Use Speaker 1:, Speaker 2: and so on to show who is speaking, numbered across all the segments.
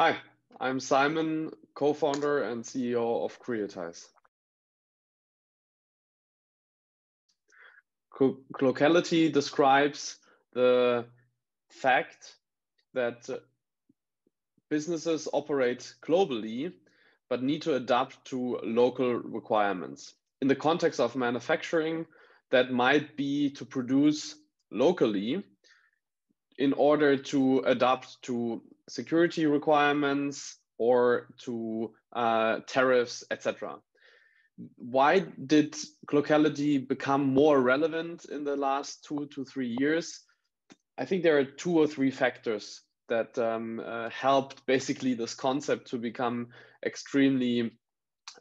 Speaker 1: Hi, I'm Simon, co-founder and CEO of KREATIZE. Glocality describes the fact that businesses operate globally but need to adapt to local requirements. In the context of manufacturing, that might be to produce locally in order to adapt to security requirements or to uh, tariffs, etc. Why did glocality become more relevant in the last two to three years? I think there are two or three factors that um, uh, helped basically this concept to become extremely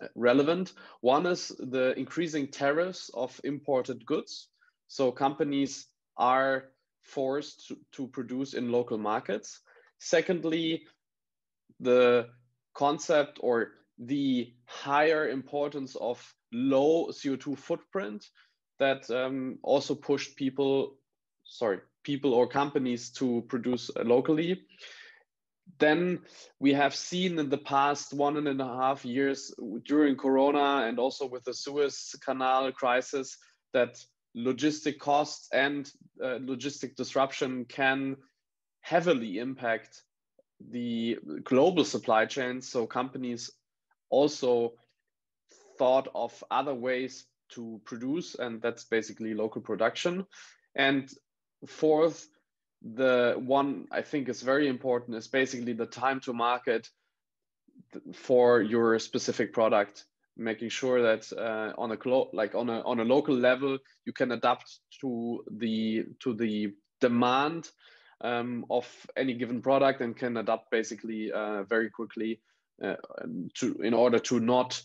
Speaker 1: uh, relevant. One is the increasing tariffs of imported goods. So companies are forced to, to produce in local markets. Secondly, the concept or the higher importance of low CO2 footprint that um, also pushed people, sorry, people or companies to produce locally. Then we have seen in the past one and a half years during Corona and also with the Suez Canal crisis that logistic costs and uh, logistic disruption can heavily impact the global supply chains. So companies also thought of other ways to produce, and that's basically local production. And fourth, the one I think is very important is basically the time to market for your specific product making sure that uh, on a like on a on a local level you can adapt to the to the demand um, of any given product and can adapt basically uh, very quickly uh, to in order to not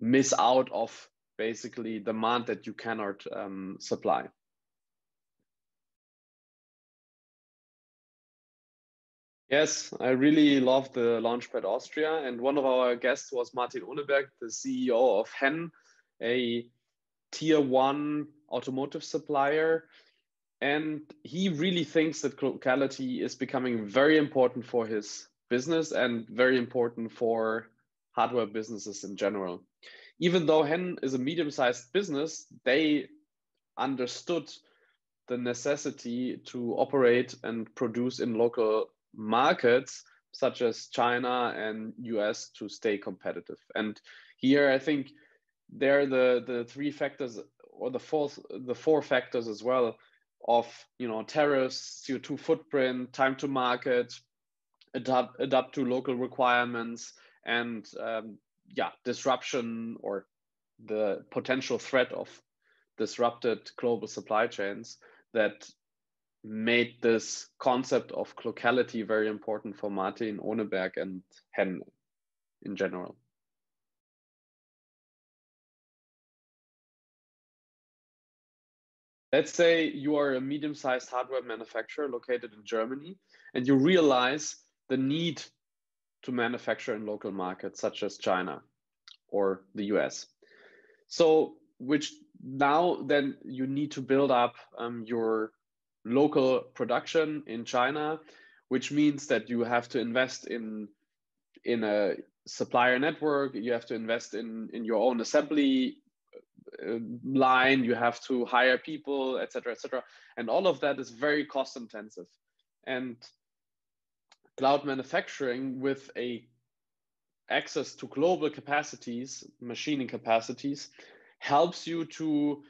Speaker 1: miss out of basically demand that you cannot um, supply. Yes, I really love the Launchpad Austria. And one of our guests was Martin Ohneberg, the CEO of Henn, a tier one automotive supplier. And he really thinks that glocality is becoming very important for his business and very important for hardware businesses in general. Even though Henn is a medium sized business, they understood the necessity to operate and produce in local markets such as China and US to stay competitive. And here I think there are the, the three factors or the fourth the four factors as well of you know tariffs, CO2 footprint, time to market, adapt adapt to local requirements, and um, yeah, disruption or the potential threat of disrupted global supply chains that made this concept of glocality very important for Martin Ohneberg and Henn in general. Let's say you are a medium sized hardware manufacturer located in Germany and you realize the need to manufacture in local markets such as China or the US. So, which now then you need to build up um, your local production in China, which means that you have to invest in in a supplier network. You have to invest in in your own assembly Uh, line. You have to hire people, etc., etc., and all of that is very cost intensive. And cloud manufacturing with a access to global capacities, machining capacities, helps you to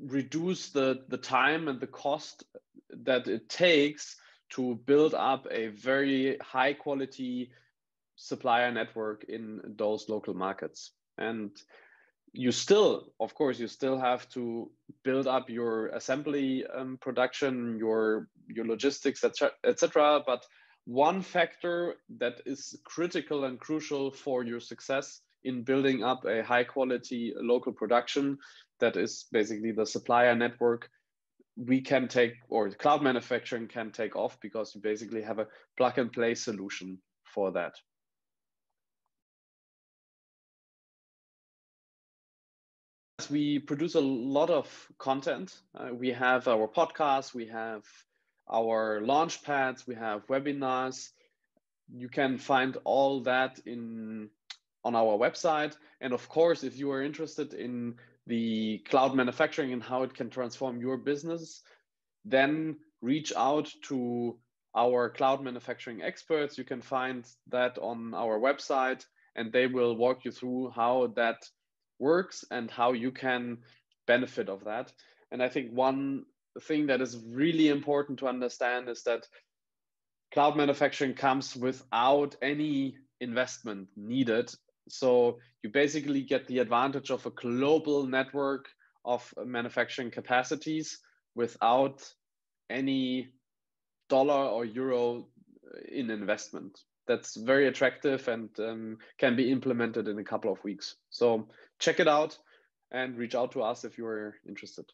Speaker 1: reduce the, the time and the cost that it takes to build up a very high quality supplier network in those local markets. And you still, of course, you still have to build up your assembly um, production, your your logistics, etc. But one factor that is critical and crucial for your success in building up a high quality local production that is basically the supplier network we can take or cloud manufacturing can take off because you basically have a plug and play solution for that we produce a lot of content uh, we have our podcasts we have our launch pads we have webinars you can find all that in on our website. And of course, if you are interested in the cloud manufacturing and how it can transform your business, then reach out to our cloud manufacturing experts. You can find that on our website, and they will walk you through how that works and how you can benefit of that. And I think one thing that is really important to understand is that cloud manufacturing comes without any investment needed. So you basically get the advantage of a global network of manufacturing capacities without any dollar or euro in investment. That's very attractive and um, can be implemented in a couple of weeks. So check it out and reach out to us if you're interested.